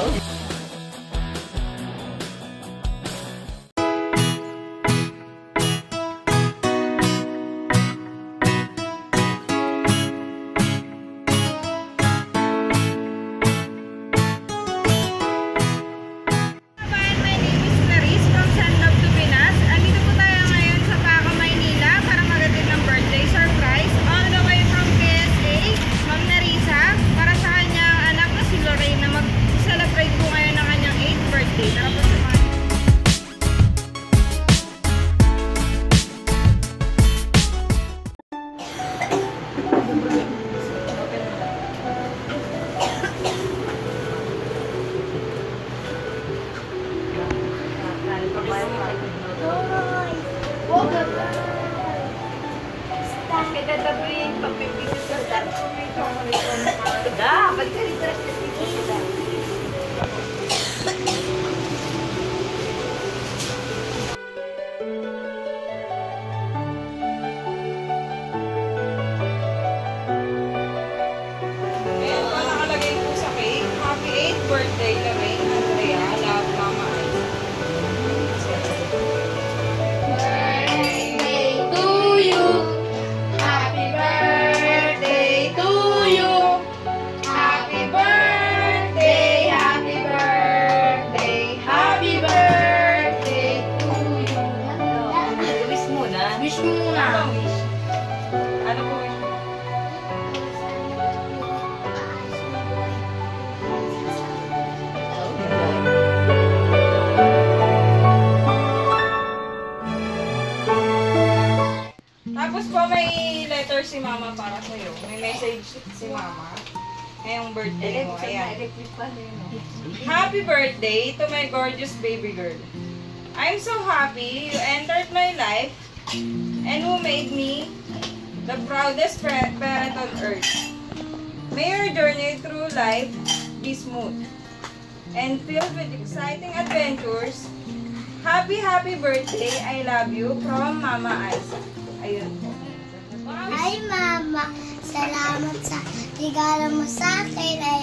Oh. Да, подкорректируйте. Tapos po may letter si Mama para sa'yo. May message si Mama. Ngayong birthday mo. Ayan. Rin. Happy birthday to my gorgeous baby girl. I'm so happy you entered my life and who made me the proudest pa- parent on earth. May your journey through life be smooth and filled with exciting adventures. Happy, happy birthday. I love you from Mama Isa. Ayun po. Hi, Mama. Salamat sa regalo mo sa akin. I